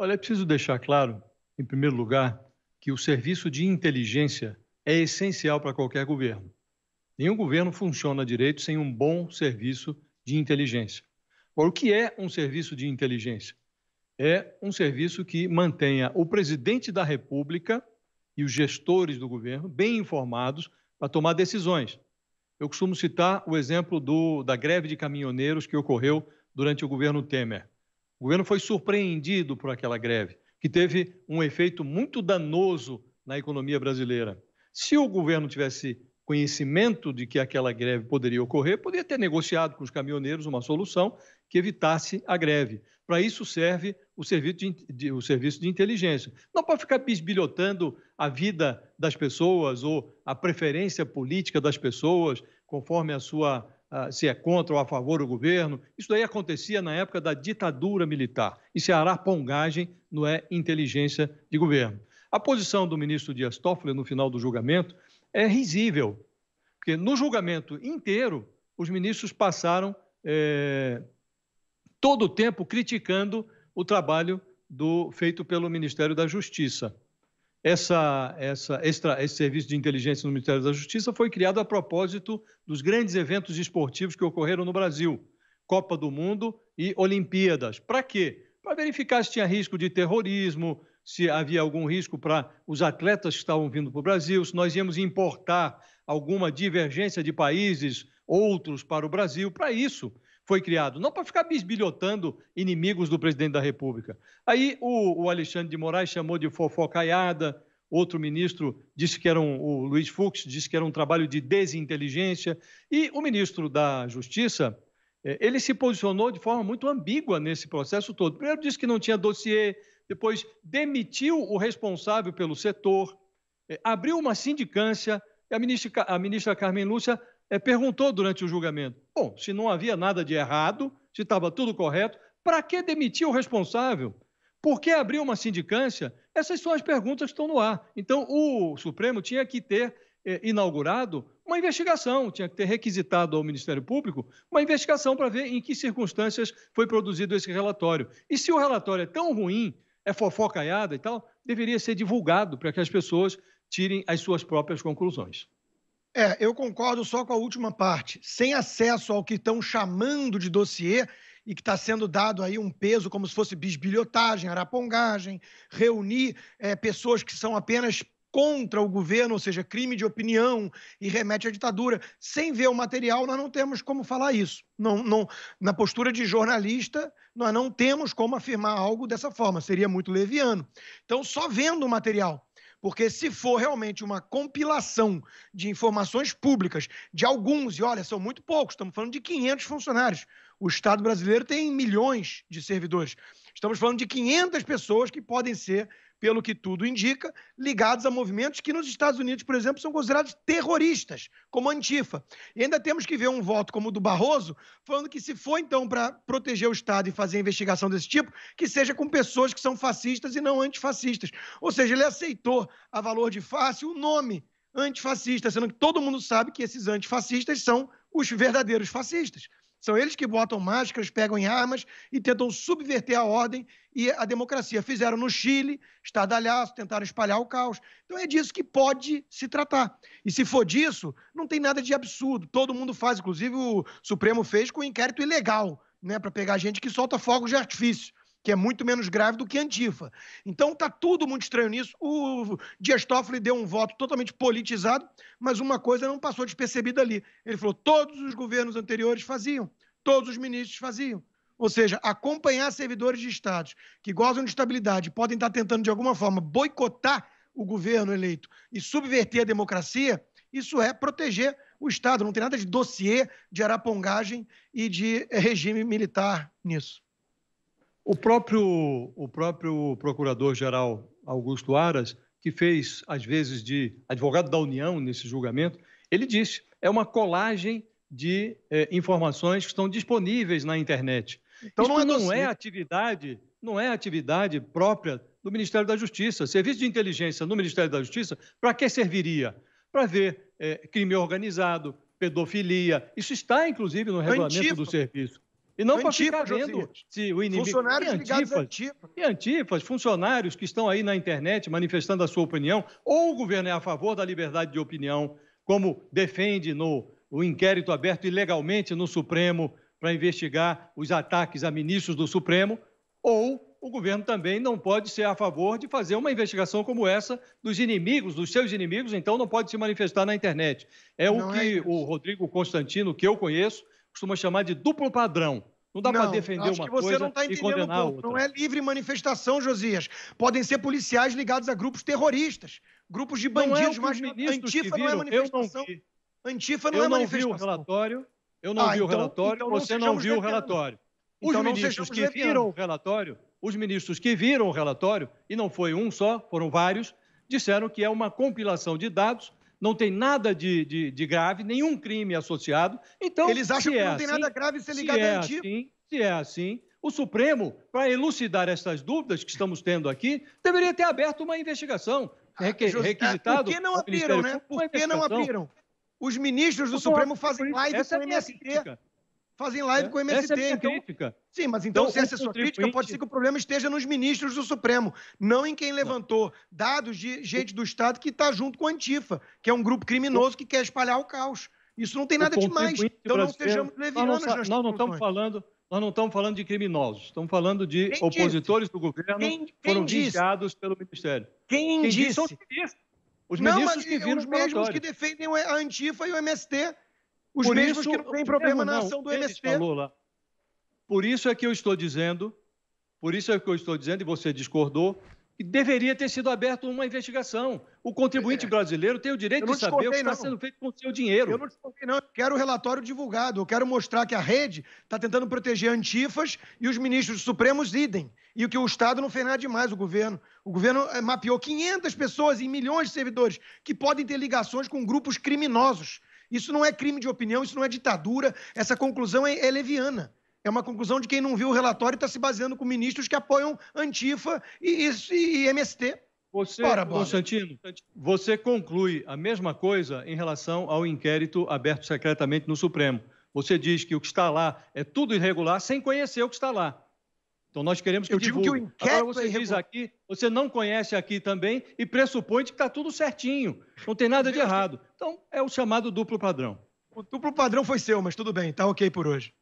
Olha, é preciso deixar claro, em primeiro lugar, que o serviço de inteligência é essencial para qualquer governo. Nenhum governo funciona direito sem um bom serviço de inteligência. Agora, o que é um serviço de inteligência? É um serviço que mantenha o presidente da República e os gestores do governo bem informados para tomar decisões. Eu costumo citar o exemplo do, da greve de caminhoneiros que ocorreu durante o governo Temer. O governo foi surpreendido por aquela greve, que teve um efeito muito danoso na economia brasileira. Se o governo tivesse conhecimento de que aquela greve poderia ocorrer, poderia ter negociado com os caminhoneiros uma solução que evitasse a greve. Para isso serve o serviço de, de, o serviço de inteligência. Não para ficar bisbilhotando a vida das pessoas ou a preferência política das pessoas, conforme a sua se é contra ou a favor do governo. Isso daí acontecia na época da ditadura militar. Isso é arapongagem, não é inteligência de governo. A posição do ministro Dias Toffoli no final do julgamento é risível, porque no julgamento inteiro os ministros passaram é, todo o tempo criticando o trabalho do, feito pelo Ministério da Justiça. Essa, essa, extra, esse serviço de inteligência no Ministério da Justiça foi criado a propósito dos grandes eventos esportivos que ocorreram no Brasil, Copa do Mundo e Olimpíadas. Para quê? Para verificar se tinha risco de terrorismo, se havia algum risco para os atletas que estavam vindo para o Brasil, se nós íamos importar alguma divergência de países outros para o Brasil. Para isso foi criado, não para ficar bisbilhotando inimigos do presidente da República. Aí o, o Alexandre de Moraes chamou de fofocaiada, outro ministro disse que era um, o Luiz Fux disse que era um trabalho de desinteligência, e o ministro da Justiça, eh, ele se posicionou de forma muito ambígua nesse processo todo. Primeiro disse que não tinha dossiê, depois demitiu o responsável pelo setor, eh, abriu uma sindicância, a ministra, a ministra Carmen Lúcia é, perguntou durante o julgamento: bom, se não havia nada de errado, se estava tudo correto, para que demitir o responsável? Por que abrir uma sindicância? Essas são as perguntas que estão no ar. Então, o Supremo tinha que ter eh, inaugurado uma investigação, tinha que ter requisitado ao Ministério Público uma investigação para ver em que circunstâncias foi produzido esse relatório. E se o relatório é tão ruim, é fofocaiada e tal, deveria ser divulgado para que as pessoas tirem as suas próprias conclusões. É, eu concordo só com a última parte. Sem acesso ao que estão chamando de dossiê e que está sendo dado aí um peso como se fosse bisbilhotagem, arapongagem, reunir é, pessoas que são apenas contra o governo, ou seja, crime de opinião e remete à ditadura. Sem ver o material, nós não temos como falar isso. Não, não, na postura de jornalista, nós não temos como afirmar algo dessa forma, seria muito leviano. Então, só vendo o material. Porque se for realmente uma compilação de informações públicas de alguns, e olha, são muito poucos, estamos falando de 500 funcionários. O Estado brasileiro tem milhões de servidores. Estamos falando de 500 pessoas que podem ser pelo que tudo indica, ligados a movimentos que nos Estados Unidos, por exemplo, são considerados terroristas, como a Antifa. E ainda temos que ver um voto como o do Barroso, falando que se for então para proteger o Estado e fazer investigação desse tipo, que seja com pessoas que são fascistas e não antifascistas. Ou seja, ele aceitou a valor de fácil o nome antifascista, sendo que todo mundo sabe que esses antifascistas são os verdadeiros fascistas. São eles que botam máscaras, pegam em armas e tentam subverter a ordem e a democracia. Fizeram no Chile, estardalhaço, tentaram espalhar o caos. Então é disso que pode se tratar. E se for disso, não tem nada de absurdo. Todo mundo faz, inclusive o Supremo fez com um inquérito ilegal, né, para pegar gente que solta fogos de artifício que é muito menos grave do que Antifa. Então tá tudo muito estranho nisso. O Dias Toffoli deu um voto totalmente politizado, mas uma coisa não passou despercebida ali. Ele falou: todos os governos anteriores faziam, todos os ministros faziam. Ou seja, acompanhar servidores de estados que gozam de estabilidade, podem estar tentando de alguma forma boicotar o governo eleito e subverter a democracia, isso é proteger o Estado. Não tem nada de dossiê, de arapongagem e de regime militar nisso. O próprio, o próprio procurador-geral Augusto Aras, que fez, às vezes, de advogado da União nesse julgamento, ele disse é uma colagem de eh, informações que estão disponíveis na internet. Então Isso não, é, não é atividade, não é atividade própria do Ministério da Justiça. Serviço de inteligência no Ministério da Justiça, para que serviria? Para ver eh, crime organizado, pedofilia. Isso está, inclusive, no regulamento Antifa. do serviço. E não para ficar vendo se o inimigo... Funcionários e ligados a Antifa. E Antifas, funcionários que estão aí na internet manifestando a sua opinião, ou o governo é a favor da liberdade de opinião, como defende no o inquérito aberto ilegalmente no Supremo para investigar os ataques a ministros do Supremo, ou o governo também não pode ser a favor de fazer uma investigação como essa dos inimigos, dos seus inimigos, então não pode se manifestar na internet. É não o que é o Rodrigo Constantino, que eu conheço, costuma chamar de duplo padrão. Não dá para defender uma coisa não tá e condenar outra. Não é livre manifestação, Josias. Podem ser policiais ligados a grupos terroristas, grupos de bandidos, não é mas Antifa não é manifestação. Antifa não eu é não manifestação. Vi o relatório, eu não ah, vi o então, relatório, então você não viu o relatório. Os então ministros que viram o relatório os ministros que viram o relatório, e não foi um só, foram vários, disseram que é uma compilação de dados, não tem nada de, de, de grave, nenhum crime associado. Então, eles acham que é não tem nada assim, grave ser ligado se é a antigo. Assim, se é assim, o Supremo, para elucidar essas dúvidas que estamos tendo aqui, deveria ter aberto uma investigação. Ah, requisitado. Por que não abriram, né? Por que não abriram? Os ministros do Supremo fazem live com o MST fazem live é, com o MST. Essa é então, crítica. Sim, mas então, então se essa é a sua crítica, pode ser que o problema esteja nos ministros do Supremo, não em quem levantou dados de gente do Estado que está junto com a Antifa, que é um grupo criminoso que quer espalhar o caos. Isso não tem nada demais. Então não sejamos levianos nós não, nós não estamos falando nós não estamos falando de criminosos, estamos falando de Quem opositores disse? do governo Quem, que foram vigiados pelo Ministério. Quem, Quem disse? disse? Os ministros não, que viram os mesmos que defendem a Antifa e o MST. Os Por mesmos isso, que não têm problema na ação do MST. Falou lá. Por isso é que eu estou dizendo, por isso é que eu estou dizendo, e você discordou, que deveria ter sido aberta uma investigação. O contribuinte é. brasileiro tem o direito de saber o que está sendo feito com o seu dinheiro. Eu não discordei, não. Eu quero o relatório divulgado. Eu quero mostrar que a rede está tentando proteger antifas e os ministros supremos idem. E o que o Estado não fez nada demais, o governo. O governo eh, mapeou 500 pessoas e milhões de servidores que podem ter ligações com grupos criminosos. Isso não é crime de opinião, isso não é ditadura. Essa conclusão é, é leviana. É uma conclusão de quem não viu o relatório e está se baseando com ministros que apoiam Antifa e, e, e MST. Você, Bora, Constantino, você conclui a mesma coisa em relação ao inquérito aberto secretamente no Supremo. Você diz que o que está lá é tudo irregular sem conhecer o que está lá. Então nós queremos que Eu divulgue. digo que o inquérito Agora você é diz aqui, você não conhece aqui também e pressupõe que está tudo certinho, não tem nada de errado. Então é o chamado duplo padrão. O duplo padrão foi seu, mas tudo bem, está ok por hoje.